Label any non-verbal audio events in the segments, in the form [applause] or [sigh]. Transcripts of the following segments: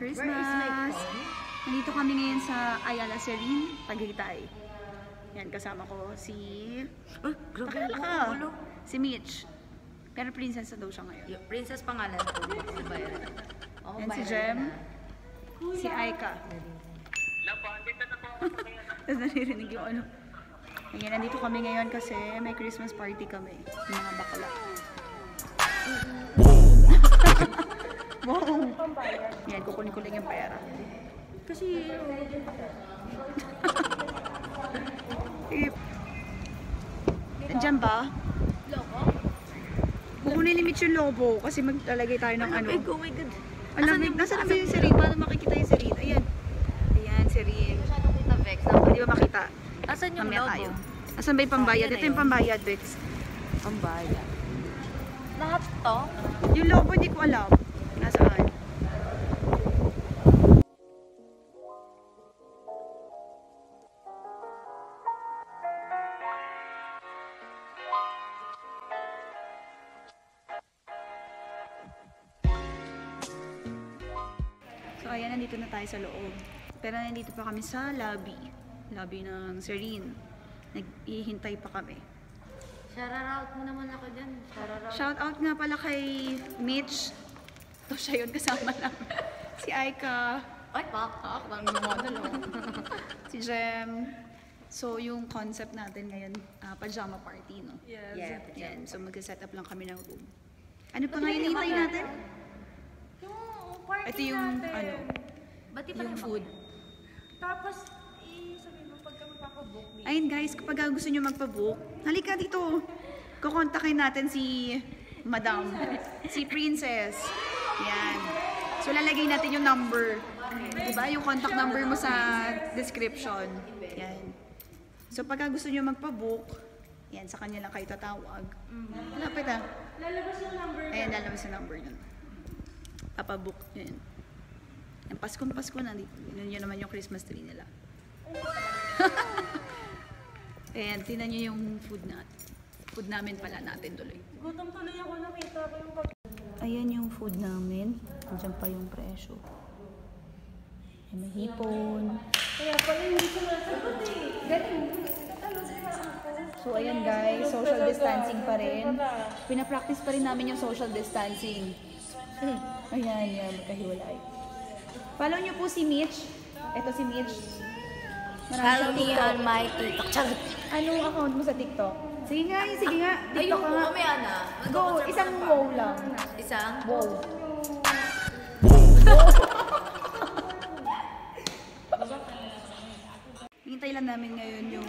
Christmas! Nandito kami ngayon sa Ayala Serene, Tagaytay. Yan, kasama ko si... Oh, grabe ang ka! Si Mitch. Pero princess na daw siya ngayon. Yung Princess pangalan ko. Si Byron. Oh, Yan si Jem. na. Si Aika. Tapos naririnig yung ano. Ayan, nandito kami ngayon kasi may Christmas party kami. Mga bakla. wow! Yan, kukunin ko lang yung pera. Kasi... [laughs] Nandiyan ba? Ni Mitch yung lobo kasi maglalagay tayo ng ano. Oh my God. Alam mo, nasa na ba yung Serene? Paano makikita yung Serene? Ayan. Ayan, Serene. Masyadong kita Vex. Hindi ba makita? Asan yung Mamaya logo? tayo. Asan ba yung pambayad? Ito yung yun. pambayad, Bex. Pambaya. Lahat to? Yung logo, di ko alam. So, ayan, nandito na tayo sa loob. Pero nandito pa kami sa lobby. Lobby ng Serene. Nag-ihintay pa kami. Shoutout mo naman ako dyan. Shoutout. Shout out nga pala kay Mitch. Ito siya yun kasama namin. Si Aika. Ay, pak. Ah, lang yung model, oh. [laughs] si Jem. So, yung concept natin ngayon, ah, pajama party, no? Yes. Yeah, yan. So, mag-set up lang kami ng room. Ano pa nga hinihintay natin? Parking Ito yung, natin. ano, Ba't di pa yung food. Tapos, i-sabihin mo pagka magpapabook. Ayun guys, kapag gusto nyo magpa-book, halika dito. Kukontakin natin si Madam, si Princess. Yan. So lalagay natin yung number. Diba? Yung contact number mo sa description. Yan. So pagka gusto nyo magpa-book, yan, sa kanya lang kayo tatawag. Malapit ah. Lalabas yung number Ayan, lalabas yung number nun. Papabook. Yan. Yan, Paskong Pasko na. Yun yun naman yung Christmas tree nila. [laughs] Ayan, tinan nyo yung food na. Food namin pala natin tuloy. Gutom tuloy ako nakita ko yung pag... Ayan yung food namin. Diyan pa yung presyo. Ay, may hipon. Kaya pala hindi ko nasagot eh. Galing. So, ayan guys, social distancing pa rin. Pinapractice pa rin namin yung social distancing. Ayan, yan, magkahiwalay. Follow nyo po si Mitch. Ito si Mitch. Follow me on my TikTok. Charot. Anong account mo sa TikTok? Sige nga, sige nga. TikTok ka nga. umaya na. Go, isang wow lang. Isang? Wow. [laughs] Hintay lang namin ngayon yung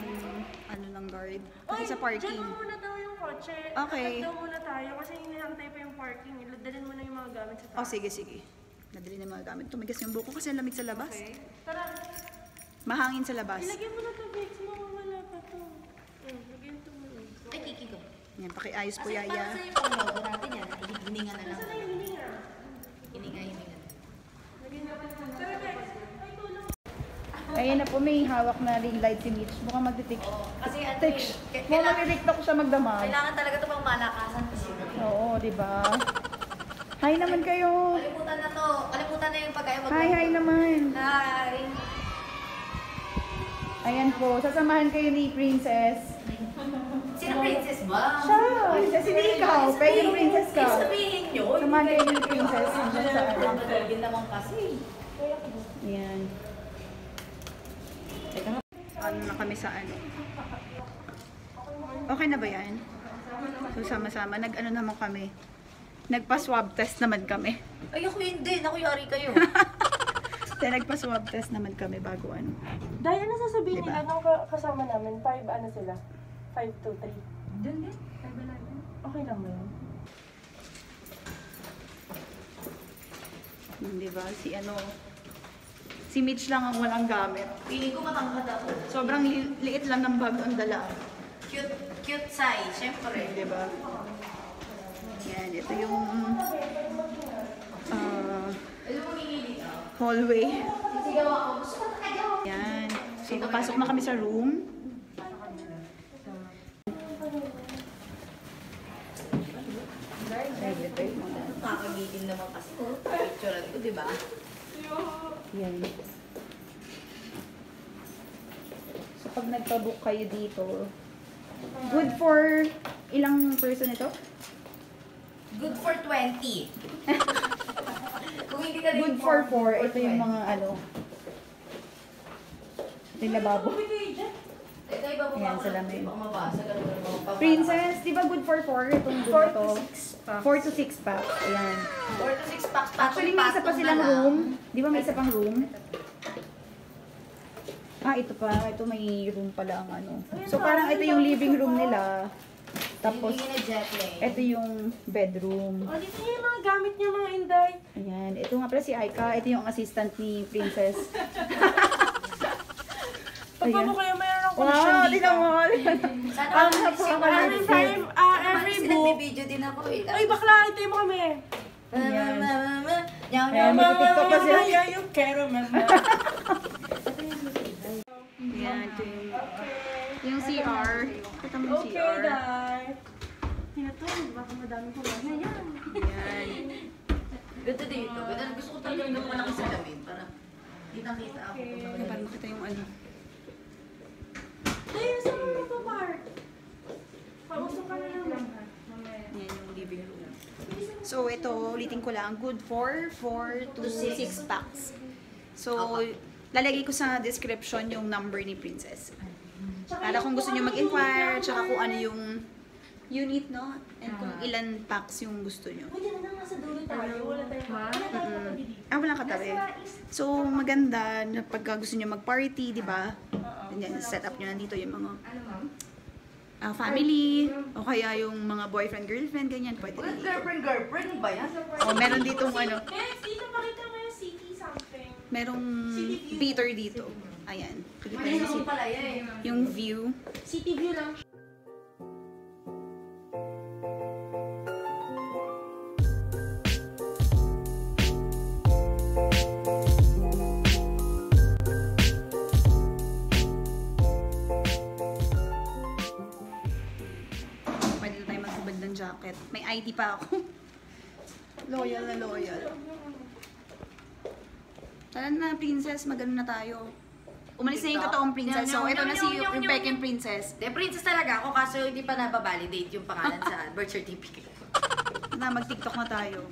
ano ng guard. Kasi sa parking. Diyan mo muna kotse. Okay. Daw muna tayo kasi hinihantay pa yung parking. Dalhin mo na yung mga gamit sa Oh, taas. sige, sige. Nadali na yung mga gamit. Tumigas yung buko kasi ang lamig sa labas. Okay. Tara, Mahangin sa labas. ilagay mo na to, Vix. Mawawala pa to. Hmm, lagyan to mo. Ay, kiki ko. Yan, pakiayos po, Kasi para Yaya. sa yung pang-logo natin yan. Hininga na lang. Saan na yung hininga? Hininga, hininga. Lagyan natin ito. Tara, tulong. Ayan na po, may hawak na ring light si Mitch. Mukhang magtitik. Kasi ano Tik. eh, k- Mukhang kailangan, magtitiktok siya magdamag. kailangan talaga ito pang malakasan. Oo, di ba? Hi naman kayo. Kalimutan na to. Kalimutan na yung pagkaya mag- Hi, hi naman. Hi. Ayan po, sasamahan kayo ni Princess. Sino princess ba? Siya! Kasi hindi ikaw, pwede princess ka. Sabihin nyo. Samahan kayo ni Princess. Diyan sa ano. Ang gagawin naman kasi. Ayan. Teka nga. Ano na kami sa ano. Okay na ba yan? So sama-sama, nag-ano naman kami. Nagpa-swab test naman kami. Ay, ako hindi. Naku, yari kayo. [laughs] Kaya nagpa-swab test naman kami bago ano. Dahil ano sasabihin Diba? nila nung ka- kasama namin? 5 ano sila? 5, 2, 3. Doon din. Okay lang ba yun? Hmm, di ba? Si ano, si Mitch lang ang walang gamit. Feeling ko matangkad ako. Sobrang li- liit lang ng bag ang dala. Cute, cute size, syempre. Di ba? Yan, ito yung ah, hallway. Yan. So, papasok na kami sa room. Nakakagitin naman kasi ko. Picturean ko, di ba? Yan. So, pag nagpa-book kayo dito, good for ilang person ito? Good for 20. [laughs] Kung hindi ka rin Good for 4. Ito yung mga ano. Ito yung lababo. Ito iba mo Ayan, salamin. Hindi mo mabasa. Princess, di ba good for 4? Itong good to. 4 to 6 pack. Ayan. 4 to 6 packs. Actually, may isa pa silang room. Di ba may isa pang room? Ah, ito pa. Ito may room pala ang ano. So, parang ito yung living room nila. Tapos, ito yung bedroom. O, dito niya yung mga gamit niya, mga inday. Ayan. Ito nga pala si Aika. Ito yung assistant ni Princess. Pagka mo kayo mayroon akong Wow, condition di na mo. Sana Ang ako napaka- Every time, ah, every book. video din ako eh. Ay, bakla, ito mo kami. Yan. Yan. Ayan, mag-tiktok pa sila. Yeah, you care, man. Ayan. Ito yung, yung CR. Ito mo yung Okay, CR. Day. Tinatawag, baka madami ko lang. Ayan. Ayan. Ganda dito. Ganda. Gusto ko talaga ng malaki salamin para kitang-kita ako. Ayan, para makita yung ano. Tayo, saan mo magpa-park? Pausok ka na naman. Yan yung living room. So, ito, ulitin ko lang. Good for 4 to 6 packs. So, lalagay ko sa description yung number ni Princess. Para kung gusto nyo mag-inquire, tsaka kung ano yung unit, no? And kung ilan packs yung gusto nyo. Na tayo. Wala katabi. Ah. So, maganda na pagka gusto nyo mag-party, di ba? Ganyan, set up nyo nandito yung mga ah, family, o kaya yung mga boyfriend, girlfriend, ganyan, pwede Uy, dito. girlfriend, girlfriend ba yan? O, meron ditong ano, Next, dito pakita mo. Merong Peter dito. Ayan. Si- pala yan. yung view. City view lang. Pwede tayo maghubad ng jacket. May ID pa ako. [laughs] loyal na loyal. Tara na, princess. Magano na tayo. Umalis na yung totoong princess. So, ito na si yung Peking princess. De, princess talaga ako kaso hindi pa nababalidate yung pangalan sa [laughs] birth certificate. Na, mag-tiktok na tayo.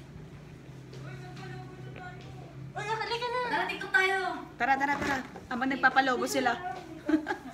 Uy, halika na. Tara, TikTok tayo! Tara, tara, tara. Habang nagpapalobo sila. [laughs]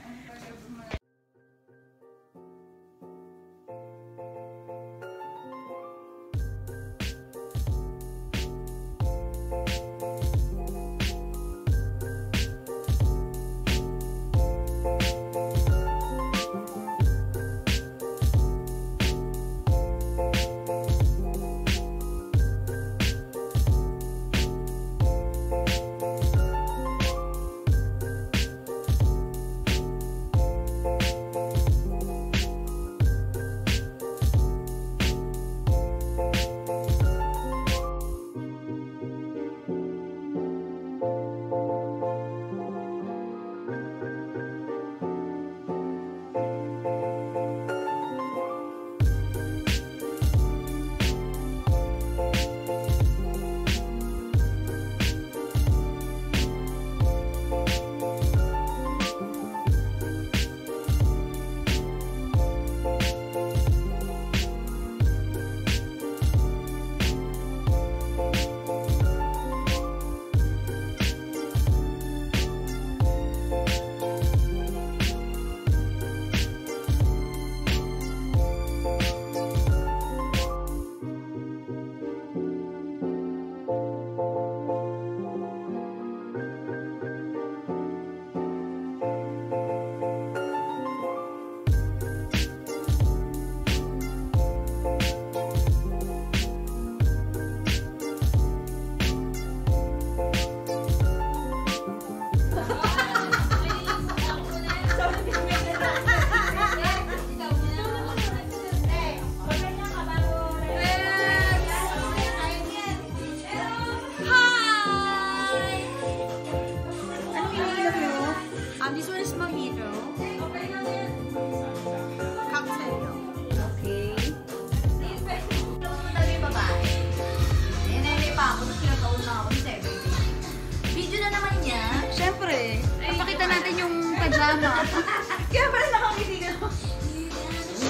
pajama. [laughs] Kaya pala nakangiti ka.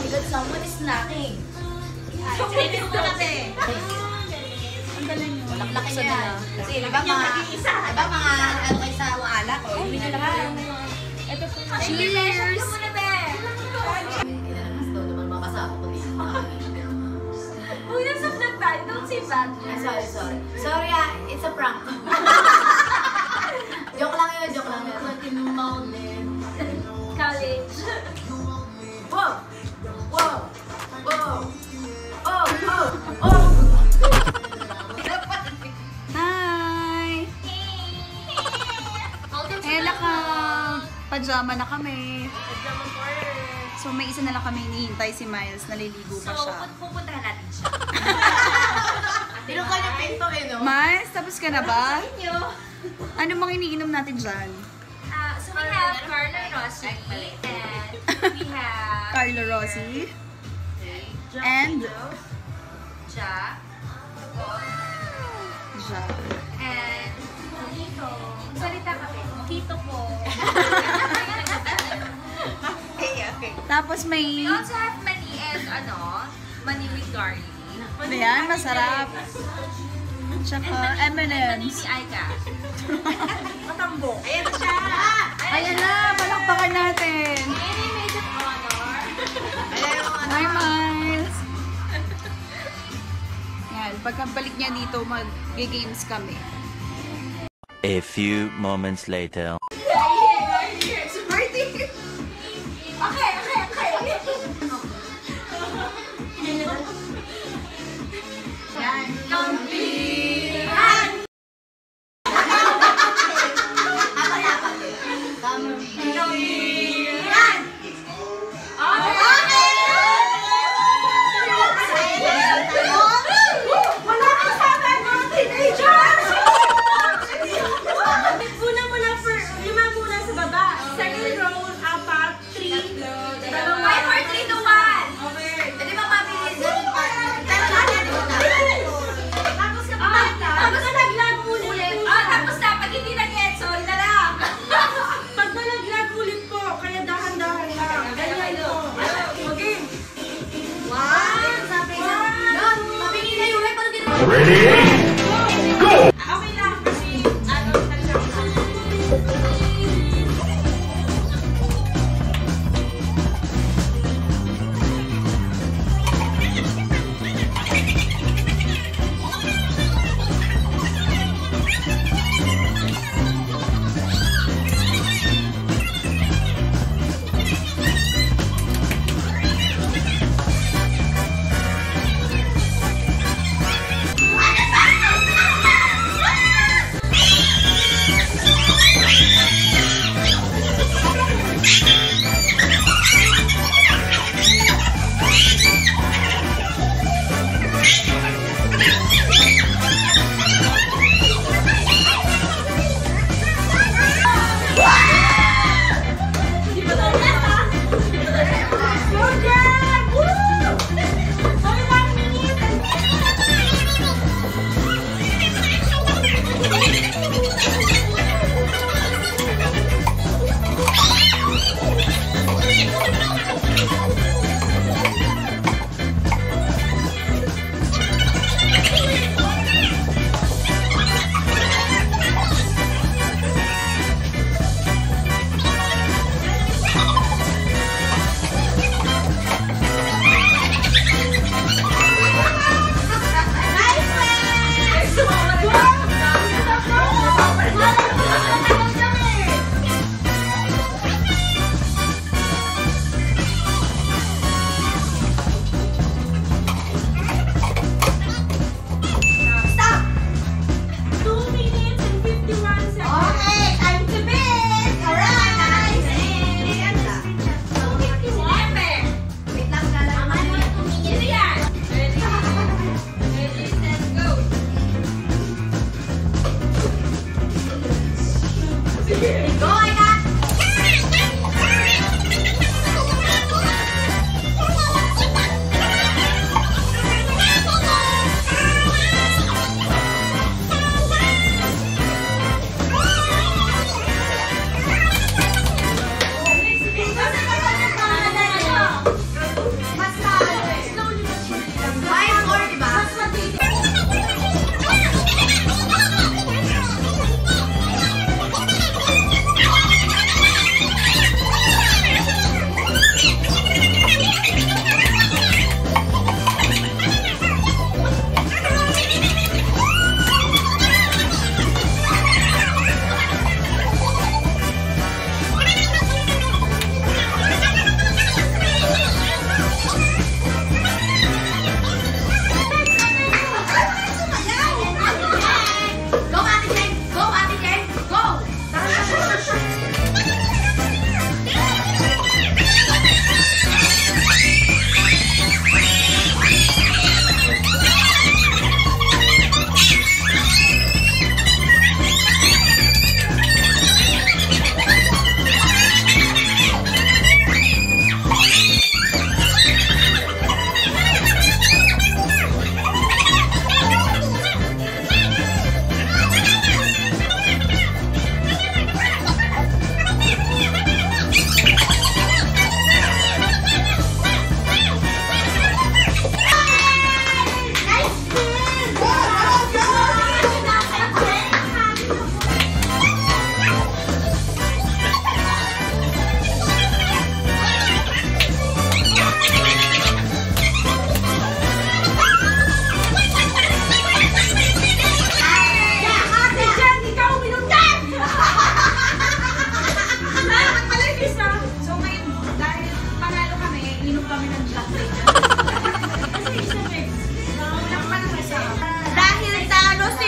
Because someone is knocking. Kumitis ko kasi. Ang galing mo. Niya yan. Kasi iba mga, iba mga ano kayo sa alak. O, hindi nyo lahat. Cheers! Makasama ko dito. Uy, nasa vlog tayo. Don't say bad. Sorry, sorry. Sorry ah, it's a prank. [laughs] Pajama na kami. So may isa na lang kami hinihintay si Miles. Naliligo pa siya. pupuntahan natin siya. [laughs] Tinukal yung pinto eh, no? Miles, tapos ka na ba? Ano mang iniinom natin dyan? Uh, so we have Carla Rossi and we have Carlo Rossi. And Ja Ja. and Mojito. Salita ka ba? Mojito po. Tapos may... We also have mani and ano, mani with garlic. Ayan, masarap. Tsaka Mani M&M's. ni Aika. [laughs] Matambo. Ayan siya. Ayan na, palakpakan natin. Any made of honor. Hi, Miles. Yan, pagkabalik niya dito, mag-games kami. A few moments later. Yun.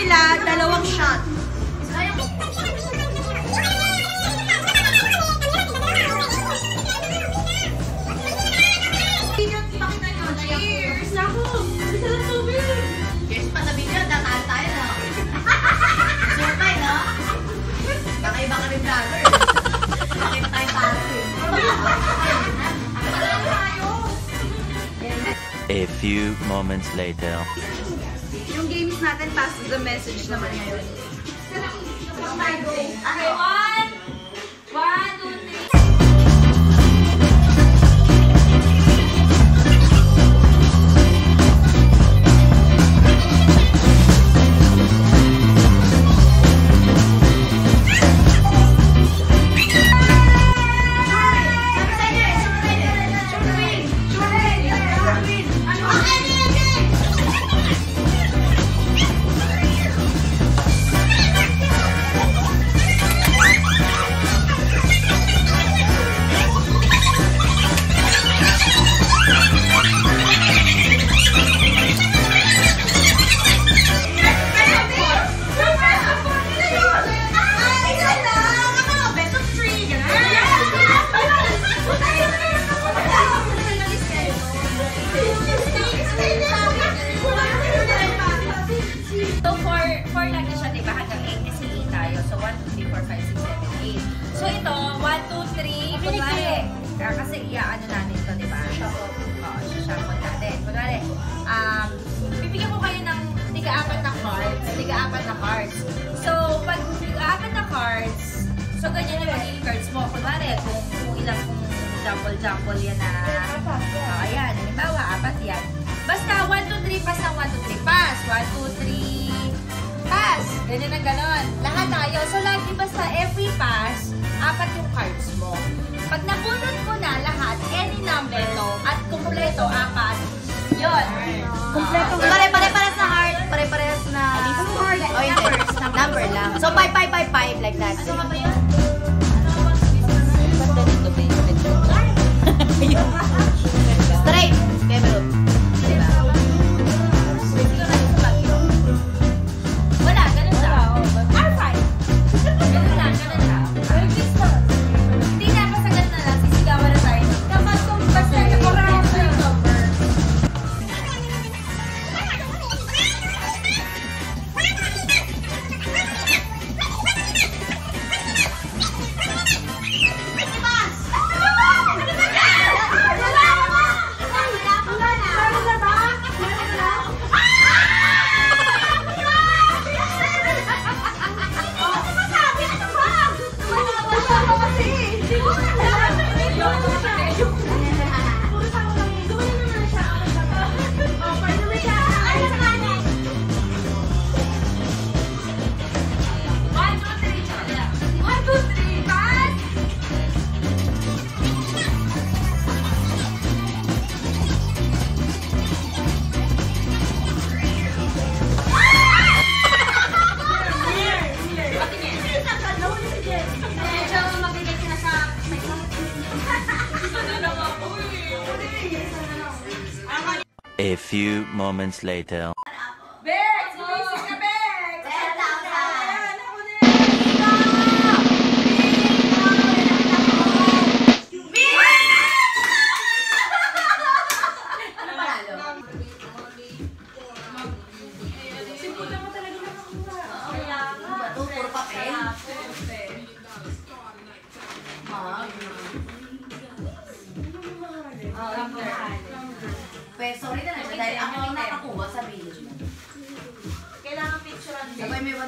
sila dalawang shot. Cheers! Naku! Ang sarap tubig! Cheers pa sabi niya, tataan tayo na. Sure tayo, no? Baka iba kami vlogger. Bakit tayo party? A few moments later. Games natin pass the message naman ngayon. Okay, so, ganyan yung magiging cards mo. Kunwari, kung, kung ilang kung jumble-jumble yan na, oh, ayan, halimbawa, apat yan. Basta 1, 2, 3, pass ng 1, 2, 3, pass. 1, 2, 3, pass. Ganyan na ganon. Lahat tayo. So, lagi basta every pass, apat yung cards mo. Pag nabunod mo na lahat, any number to, at kumpleto, apat, yun. Kompleto. Pare-pare-pares na heart. Pare-pares na... Oh, hindi. Number lang. So, 5, 5, 5, 5, like that. Ano ba yun? you. A few moments later.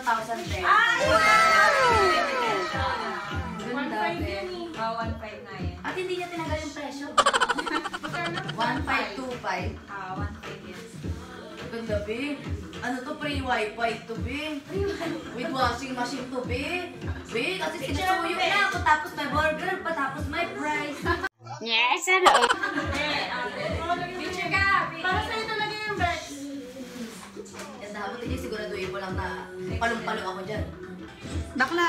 1,010. Ah! Wow! 1,5 yun eh. At hindi niya tinagal yung presyo. [laughs] 1,525. Ah, 1,5 yes. Ganda, be. Ano to, free wifi to be? With washing machine to be? Be, kasi sinasuyo na ako tapos may burger, patapos may fries. [laughs] Yes, ano eh. Palong-palo ako dyan. Bakla!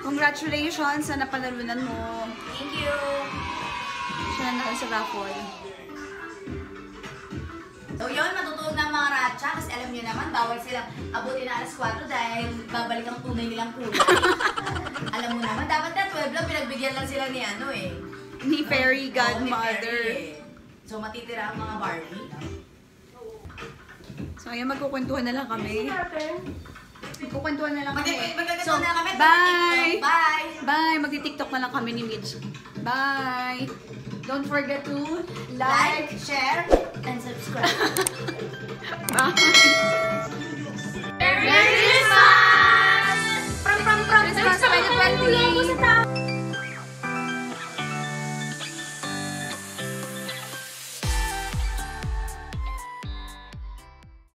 Congratulations sa napanalunan mo. Thank you. Siya na sa raffle. So yun, matutulog na mga ratcha kasi alam niyo naman, bawal silang abutin na alas 4 dahil babalik ang tunay nilang kulay. [laughs] alam mo naman, dapat na 12 lang, pinagbigyan lang sila ni ano eh. Ni Fairy Oo, ni Godmother. Perry eh. So matitira ang mga Barbie. So, ayan, magkukwentuhan na lang kami. Magkukwentuhan na lang kami. So, bye! Bye! Bye! Magti-tiktok na lang kami ni Midge. Bye! Don't forget to like, like share, and subscribe. [laughs] bye! Merry Christmas!